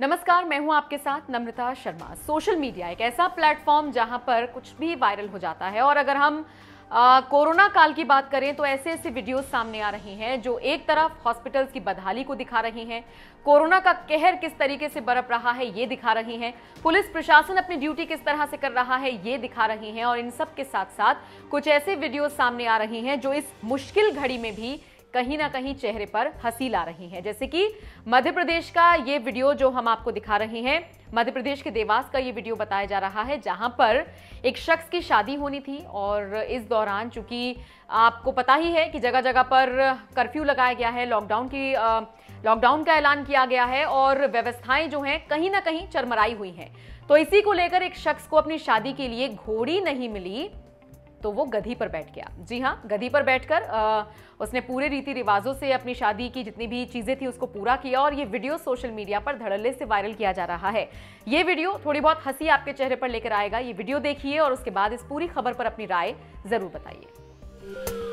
नमस्कार मैं हूँ आपके साथ नम्रता शर्मा। सोशल मीडिया एक ऐसा प्लेटफॉर्म जहाँ पर कुछ भी वायरल हो जाता है और अगर हम आ, कोरोना काल की बात करें तो ऐसे ऐसे वीडियोस सामने आ रही हैं जो एक तरफ़ हॉस्पिटल्स की बदहाली को दिखा रही हैं कोरोना का कहर किस तरीके से बरप रहा है ये दिखा रही हैं पुलिस प्रशासन अपनी ड्यूटी किस तरह से कर रहा है ये दिखा रही हैं और इन सब के साथ साथ कुछ ऐसे वीडियोस सामने आ रही हैं जो इस मुश्किल घड़ी में भी कहीं ना कहीं चेहरे पर हँसी ला रही हैं। जैसे कि मध्य प्रदेश का ये वीडियो जो हम आपको दिखा रहे हैं, मध्य प्रदेश के देवास का ये वीडियो बताया जा रहा है, जहाँ पर एक शख्स की शादी होनी थी और इस दौरान चूँकि आपको पता ही है कि जगह जगह पर कर्फ्यू लगाया गया है, लॉकडाउन की लॉकडाउन का ऐलान किया गया है और व्यवस्थाएँ जो हैं कहीं ना कहीं चरमराई हुई हैं। तो इसी को लेकर एक शख्स को अपनी शादी के लिए घोड़ी नहीं मिली। तो वो गधी पर बैठ गया। जी हाँ गधी पर बैठकर उसने पूरे रीति रिवाजों से अपनी शादी की, जितनी भी चीज़ें थी उसको पूरा किया और ये वीडियो सोशल मीडिया पर धड़ल्ले से वायरल किया जा रहा है। ये वीडियो थोड़ी बहुत हँसी आपके चेहरे पर लेकर आएगा, ये वीडियो देखिए और उसके बाद इस पूरी खबर पर अपनी राय ज़रूर बताइए।